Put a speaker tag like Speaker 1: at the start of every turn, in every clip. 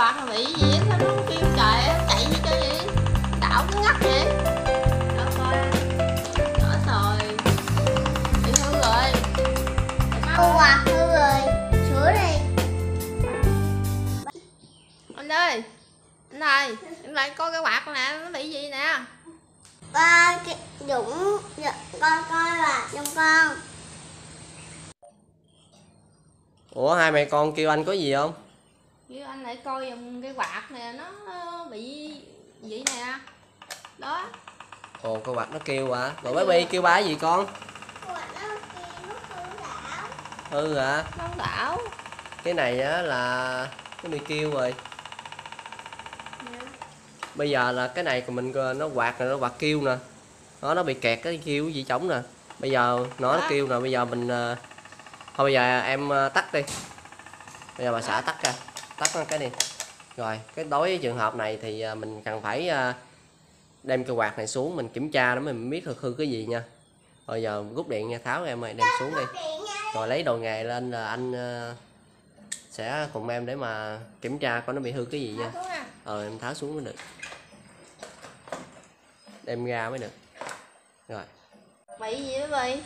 Speaker 1: gì á sao nó kêu trời á, chạy gì cho vậy đảo cái ngắt vậy đâu coi nhỏ rồi bị hư rồi.
Speaker 2: Ô à, hư rồi. Sửa đi.
Speaker 1: anh ơi anh ơi anh lại coi cái quạt nè nó bị gì nè
Speaker 2: Ba cái Dũng dạ, con coi là trong con.
Speaker 3: ủa hai mẹ con kêu anh có gì không
Speaker 1: Kêu anh lại coi dùm cái quạt nè nó bị vậy nè? Đó.
Speaker 3: Ồ con quạt nó kêu à rồi baby kêu ba gì con?
Speaker 2: Hư đảo.
Speaker 3: ừ hả?
Speaker 1: Nó không đảo.
Speaker 3: Cái này á là nó bị kêu rồi. Bây giờ là cái này của mình nó quạt này nó quạt kêu nè. Nó nó bị kẹt cái kêu gì trống nè. Bây giờ nó nó
Speaker 1: Đó.
Speaker 3: kêu nè bây giờ mình ờ, thôi bây giờ em ờ, tắt đi. Bây giờ bà xã tắt ra tắt cái đi. Rồi cái đối với trường hợp này thì ờ, mình cần phải ờ, đem cái quạt này xuống mình kiểm tra nó mình biết thực hư cái gì nha. Rồi giờ rút điện nha tháo em ơi đem xuống đi. Rồi lấy đồ nghề lên là anh ờ, sẽ cùng em để mà kiểm tra coi nó bị hư cái gì nha. Ờ em tháo xuống mới được. Đem ra mới được. Rồi.
Speaker 1: Bị gì bị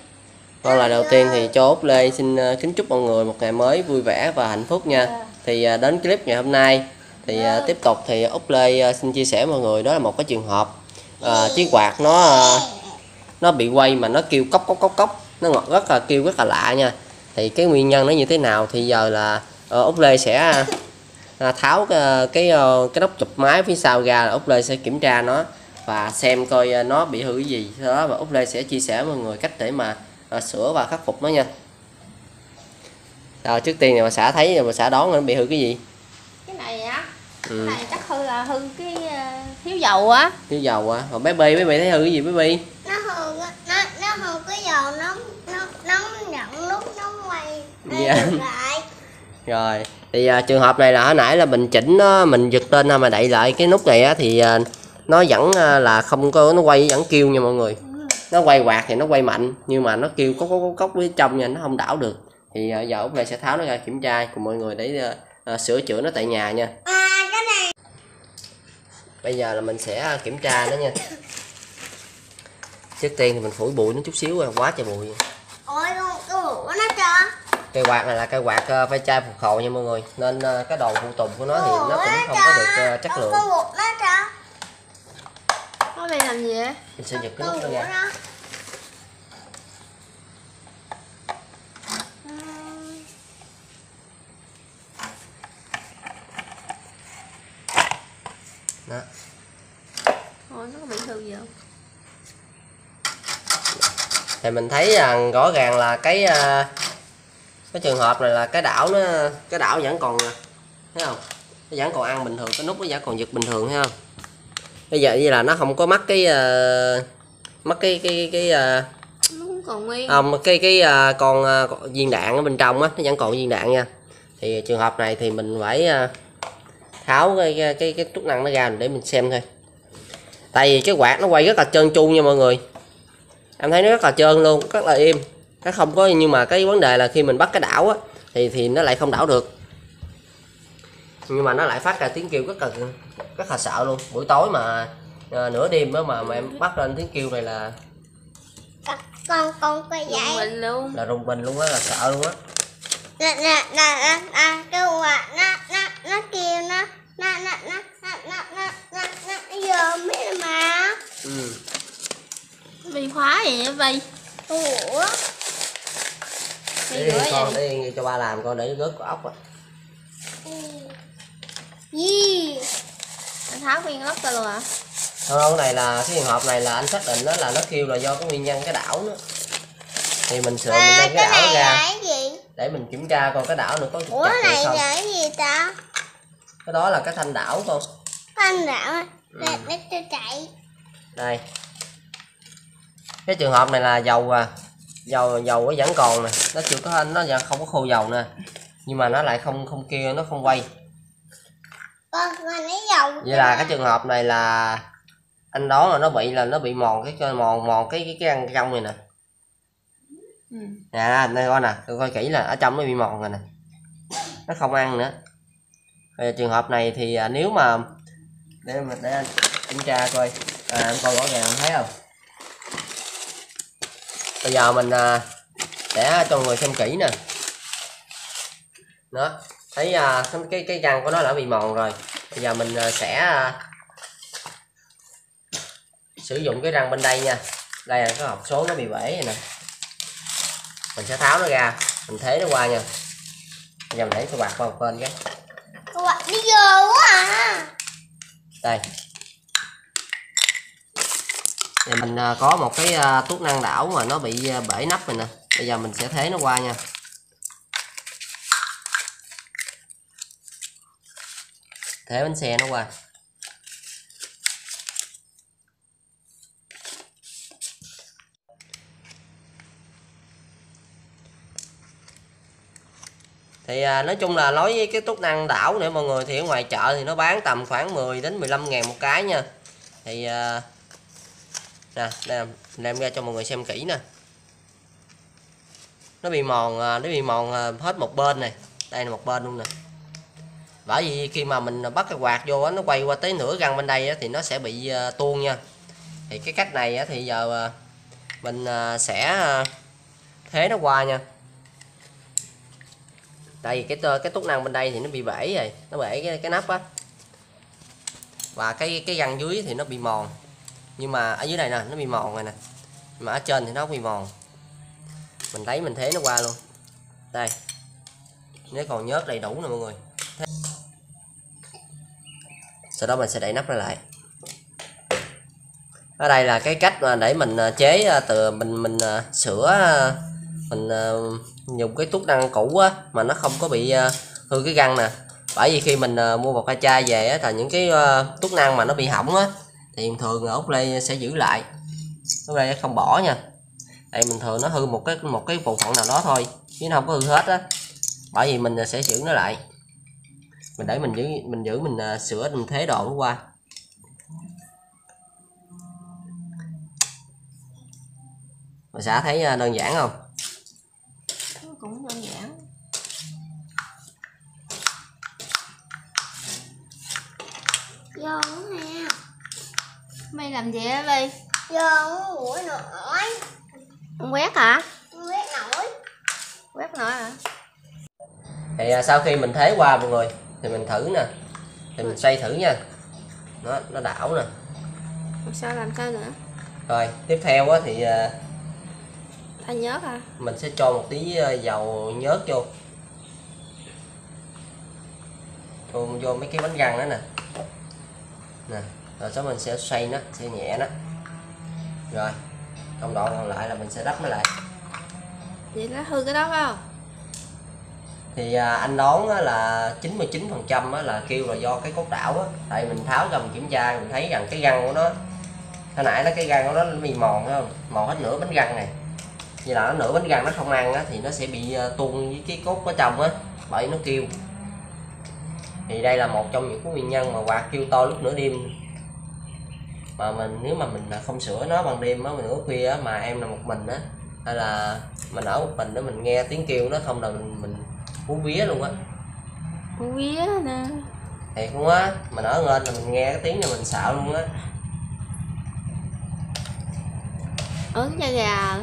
Speaker 3: Vâng lời đầu tiên thì cho Út Lê xin kính chúc mọi người một ngày mới vui vẻ và hạnh phúc nha. Thì ờ, đến clip ngày hôm nay thì ờ, tiếp tục thì Út Lê ờ, xin chia sẻ mọi người đó là một cái trường hợp ờ, chiếc quạt nó nó bị quay mà nó kêu cốc cốc cốc cốc. Nó ngọt rất là kêu rất là lạ nha. Thì cái nguyên nhân nó như thế nào thì giờ là Út Lê sẽ tháo cái cái, cái nóc chụp máy phía sau ra là Út Lê sẽ kiểm tra nó và xem coi nó bị hư cái gì. Sau đó và Út Lê sẽ chia sẻ với mọi người cách để mà sửa và khắc phục nó nha rồi trước tiên bà xã thấy bà xã đoán nó bị hư cái gì?
Speaker 1: Cái này á
Speaker 3: ừ.
Speaker 1: cái này chắc hư là hư cái ờ, thiếu dầu á.
Speaker 3: Thiếu dầu à? Rồi bé bi bé bi thấy hư cái gì bé bi?
Speaker 2: Nó hư á, nó nó hư cái dầu nó nó nó nhận lúc nó quay
Speaker 3: Dạ.
Speaker 2: lại.
Speaker 3: rồi thì à, trường hợp này là hồi nãy là mình chỉnh nó mình giật lên ha, mà đậy lại cái nút này á thì à, nó vẫn à, là không có nó quay vẫn kêu nha mọi người. Nó quay quạt thì nó quay mạnh nhưng mà nó kêu cốc cốc cốc cốc phía trong nha nó không đảo được thì à, giờ út này sẽ tháo nó ra kiểm tra cùng mọi người để à, sửa chữa nó tại nhà nha.
Speaker 2: À cái này.
Speaker 3: Bây giờ là mình sẽ kiểm tra nó nha. Trước tiên thì mình phủi bụi nó chút xíu rồi quá trời bụi.
Speaker 2: Ôi con cái mũi nó cho.
Speaker 3: cây quạt này là cây quạt uh, phai chai phục hồi nha mọi người. Nên ờ, cái đồ phụ tùng của nó thì nó cũng không có được ờ, chất lượng.
Speaker 2: nó cho.
Speaker 1: nó đây làm gì vậy?
Speaker 3: Mình sẽ giật cái nút ra đó.
Speaker 1: Thôi nó có bị hư gì không?
Speaker 3: Thì mình thấy rằng rõ ràng là cái ờ, cái trường hợp này là cái đảo nó cái đảo vẫn còn thấy không? Nó vẫn còn ăn bình thường cái nút nó vẫn còn giật bình thường thấy không? Bây giờ như là nó không có mắc cái ờ, mắc cái cái cái,
Speaker 1: cũng còn nguyên.
Speaker 3: không cái cái à, con, à, con viên đạn ở bên trong á nó vẫn còn viên đạn nha. Thì trường hợp này thì mình phải à, tháo cái cái cái, cái chức năng nó ra để mình xem thôi tại vì cái quạt nó quay rất là trơn tru nha mọi người. Em thấy nó rất là trơn luôn rất là im. Nó không có nhưng mà cái vấn đề là khi mình bắt cái đảo á thì thì nó lại không đảo được. Nhưng mà nó lại phát ra tiếng kêu rất là rất là sợ luôn. Buổi tối mà à, nửa đêm á mà mà em bắt lên tiếng kêu này là
Speaker 2: Con con
Speaker 1: mình luôn.
Speaker 3: là rùng mình luôn á là sợ luôn á.
Speaker 2: Nè nè nè nè nè cái quạt nó nó nó kêu nó nó nó nó nó nó nó nó nó nó giờ biết mà.
Speaker 3: ừ.
Speaker 1: bị khóa gì vậy bi
Speaker 2: Ủa.
Speaker 1: đi
Speaker 3: con
Speaker 1: vậy
Speaker 3: để yên cho ba làm con để nó rớt có ốc á
Speaker 2: Gì?
Speaker 1: anh tháo nguyên lốc ra luôn à
Speaker 3: không cái này là cái trường hợp này là anh xác định đó là nó kêu là do cái nguyên nhân cái đảo nó thì mình sửa mình
Speaker 2: À,
Speaker 3: đem
Speaker 2: cái
Speaker 3: cái đảo
Speaker 2: này là
Speaker 3: ra
Speaker 2: cái gì?
Speaker 3: để mình kiểm tra coi cái đảo nó có trục
Speaker 2: Ủa này
Speaker 3: không
Speaker 2: là cái gì ta?
Speaker 3: Cái đó là cái thanh đảo con.
Speaker 2: Anh đạo
Speaker 3: Ừ.
Speaker 2: Để để tôi chạy.
Speaker 3: đây. Cái trường hợp này là dầu à. Dầu dầu nó vẫn còn nè. Nó chưa có nó vẫn không có khô dầu nè. Nhưng mà nó lại không không kia nó không quay.
Speaker 2: Con lấy dầu.
Speaker 3: vậy là cái trường hợp này là anh đoán là nó bị là nó bị mòn cái mòn mòn cái cái cái răng trong này nè.
Speaker 1: Ừ.
Speaker 3: nè đây coi nè. Tôi coi kỹ là ở trong nó bị mòn rồi nè. Nó không ăn nữa về trường hợp này thì à, nếu mà để mình để anh kiểm tra coi à, anh coi rõ ràng anh thấy không? Bây giờ mình à, để cho người xem kỹ nè. Đó thấy à, cái cái răng của nó đã bị mòn rồi. Bây giờ mình à, sẽ à, sử dụng cái răng bên đây nha. Đây là cái hộp số nó bị bể này nè. Mình sẽ tháo nó ra mình thế nó qua nha. Bây giờ mình để cái bạc qua một bên cái
Speaker 2: các đi giờ quá à.
Speaker 3: Đây. Thì mình à, có một cái à, tuốt năng đảo mà nó bị à, bể nắp rồi nè. Bây giờ mình sẽ thế nó qua nha. Thế bánh xe nó qua. Thì à, nói chung là nói với cái túc năng đảo nữa mọi người thì ở ngoài chợ thì nó bán tầm khoảng 10 đến 15 ngàn một cái nha. Thì à, nè đem, đem ra cho mọi người xem kỹ nè. Nó bị mòn à, nó bị mòn à, hết một bên này. Đây là một bên luôn nè. Bởi vì khi mà mình bắt cái quạt vô nó quay qua tới nửa găng bên đây thì nó sẽ bị à, tuôn nha. Thì cái cách này thì giờ mình sẽ thế nó qua nha tại vì cái cái túc năng bên đây thì nó bị bể rồi nó bể cái, cái nắp á. Và cái cái găng dưới thì nó bị mòn. Nhưng mà ở dưới này nè nó bị mòn rồi nè. Mà ở trên thì nó không bị mòn. Mình thấy mình thế nó qua luôn. Đây. Nếu còn nhớt đầy đủ nè mọi người. Thế- sau đó mình sẽ đậy nắp ra lại. Ở đây là cái cách mà để mình à, chế à, từ mình mình à, sửa mình uh, dùng cái tuốt năng cũ á mà nó không có bị uh, hư cái găng nè. Bởi vì khi mình uh, mua một cái chai về á là những cái uh, tuốt năng mà nó bị hỏng á thì thường ốc lê sẽ giữ lại. Ốc lê không bỏ nha. Tại mình thường nó hư một cái một cái bộ phận nào đó thôi chứ nó không có hư hết á. Bởi vì mình sẽ giữ nó lại. Mình để mình giữ mình giữ mình uh, sửa mình thế đồ nó qua. Mà xã thấy đơn giản không?
Speaker 2: Giờ nè.
Speaker 1: Mày làm gì á ly
Speaker 2: giờ mũi nổi.
Speaker 1: Con quét hả?
Speaker 2: Quét nổi.
Speaker 1: Quét nữa hả?
Speaker 3: Thì à, sau khi mình thế qua mọi người thì mình thử nè. Thì mình xoay thử nha. Nó nó đảo nè.
Speaker 1: Sao làm sao nữa?
Speaker 3: Rồi tiếp theo á thì à,
Speaker 1: ta nhớ à
Speaker 3: mình sẽ cho một tí à, dầu nhớt vô. Vô, vô mấy cái bánh răng đó nè nè rồi sau mình sẽ xoay nó sẽ nhẹ nó. Rồi công đoạn còn lại là mình sẽ đắp nó lại.
Speaker 1: Vậy nó hư cái đó phải không?
Speaker 3: Thì à, anh đoán á, là 99 phần trăm là kêu là do cái cốt đảo á. Tại mình tháo ra mình kiểm tra mình thấy rằng cái răng của nó hồi nãy nó cái răng của nó bị mòn không? Mòn hết nửa bánh răng này. Như là nó nửa bánh răng nó không ăn á thì nó sẽ bị à, tuôn với cái cốt ở trong á. Bởi nó kêu thì đây là một trong những cái nguyên nhân mà quạt kêu to lúc nửa đêm. Mà mình nếu mà mình không sửa nó ban đêm á mình nửa khuya á mà em là một mình á hay là mình ở một mình đó mình nghe tiếng kêu nó không là mình mình hú vía luôn á.
Speaker 1: Con vía nè.
Speaker 3: Thiệt luôn á mình ở lên là mình nghe cái tiếng này mình sợ luôn á.
Speaker 1: Ớn da gà.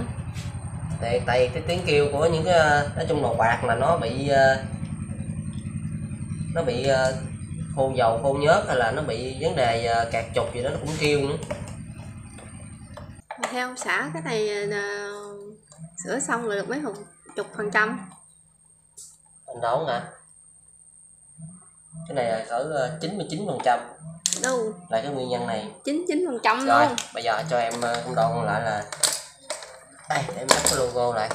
Speaker 3: Tại tại cái tiếng kêu của những cái nói chung là quạt mà nó bị ờ, nó bị ờ, khô dầu khô nhớt hay là nó bị vấn đề ờ, cạt trục gì đó nó cũng kêu nữa.
Speaker 1: Theo ông xã cái này là sửa xong rồi được mấy chục chục phần trăm.
Speaker 3: Anh đoán hả? Cái này là cỡ chín mươi chín phần trăm.
Speaker 1: Đâu?
Speaker 3: Là cái nguyên nhân này.
Speaker 1: chín chín phần trăm
Speaker 3: rồi
Speaker 1: luôn.
Speaker 3: bây giờ cho em ờ, công đoạn lại là đây để em lắp cái logo lại.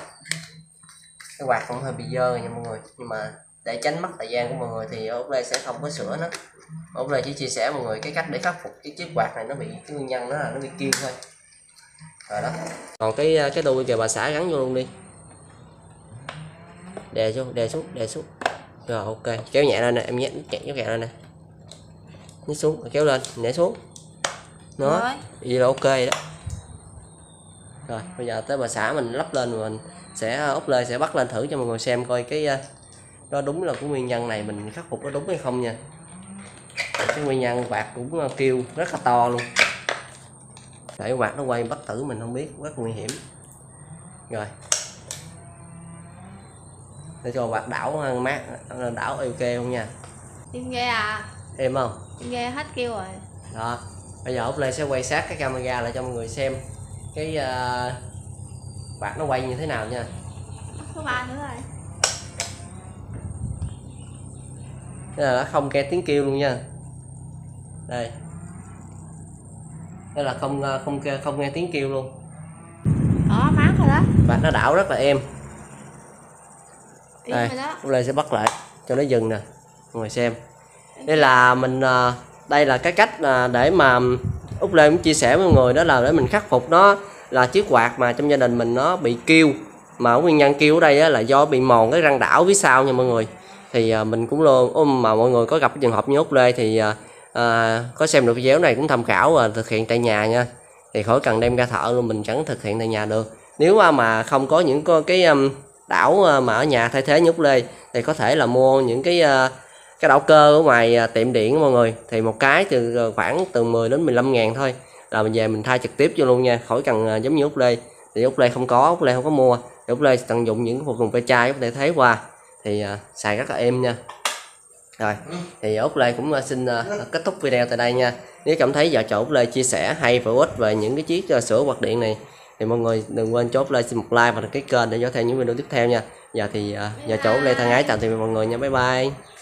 Speaker 3: Cái quạt cũng hơi bị dơ nha mọi người nhưng mà để tránh mất thời gian của mọi người thì ốc lê sẽ không có sửa nó. Ốc lê chỉ chia sẻ mọi người cái cách để khắc phục cái chiếc quạt này nó bị cái nguyên nhân đó là nó bị kêu thôi. Rồi đó. Còn cái ờ, cái đuôi kìa bà xã gắn vô luôn đi. Đè xuống đè xuống đè xuống. Rồi ok. Kéo nhẹ lên nè em nhẹ nhẹ kéo nhẹ lên nè. Nhét xuống rồi kéo lên nhảy xuống. Nó vậy là ok đó. Rồi bây giờ tới bà xã mình lắp lên rồi mình sẽ úp lên sẽ bắt lên thử cho mọi người xem coi cái ờ, đó đúng là cái nguyên nhân này mình khắc phục có đúng hay không nha. Cái nguyên nhân quạt cũng ờ, kêu rất là to luôn. Để quạt nó quay bắt tử mình không biết rất nguy hiểm. Rồi. Để cho quạt đảo ờ, mát ờ, đảo ok không nha.
Speaker 1: Im nghe à?
Speaker 3: Em không?
Speaker 1: Im nghe hết kêu rồi.
Speaker 3: Đó. Bây giờ út lê sẽ quay sát cái camera lại cho mọi người xem cái uh, quạt nó quay như thế nào nha.
Speaker 1: Có ba nữa rồi
Speaker 3: Thế là nó không nghe tiếng kêu luôn nha. Đây. Đây là không ờ, không không nghe tiếng kêu luôn.
Speaker 1: Đó mát rồi đó.
Speaker 3: Và nó đảo rất là êm. Đây
Speaker 1: đó.
Speaker 3: út lê sẽ bắt lại cho nó dừng nè mọi người xem đây là mình ờ, đây là cái cách ờ, để mà út lê cũng chia sẻ với mọi người đó là để mình khắc phục. Nó là chiếc quạt mà trong gia đình mình nó bị kêu. Mà nguyên nhân kêu ở đây là do bị mòn cái răng đảo phía sau nha mọi người thì à, mình cũng luôn ôm mà mọi người có gặp cái trường hợp như út lê thì à, à, có xem được video này cũng tham khảo và thực hiện tại nhà nha. Thì khỏi cần đem ra thợ luôn mình chẳng thực hiện tại nhà được. Nếu mà- mà không có những có cái um, đảo à, mà ở nhà thay thế như út lê thì có thể là mua những cái uh, cái đảo cơ ở ngoài uh, tiệm điện mọi người. Thì một cái từ khoảng từ 10 đến 15 ngàn thôi là mình về mình thay trực tiếp cho luôn nha khỏi cần uh, giống như út lê. Thì út lê không có út lê không có mua. Thì út lê tận dụng những phụ tùng ve chai có thể thấy qua thì uh, xài rất là êm nha. Rồi thì út lê cũng à, xin uh, kết thúc video tại đây nha. Nếu cảm thấy vợ chồng út lê chia sẻ hay và ích về những cái chiếc uh, sửa quạt điện này thì mọi người đừng quên chốt like xin một like và đăng ký kênh để dõi theo những video tiếp theo nha. Giờ thì uh, vợ chồng út lê thân ái chào tạm biệt mọi người nha. Bye bye.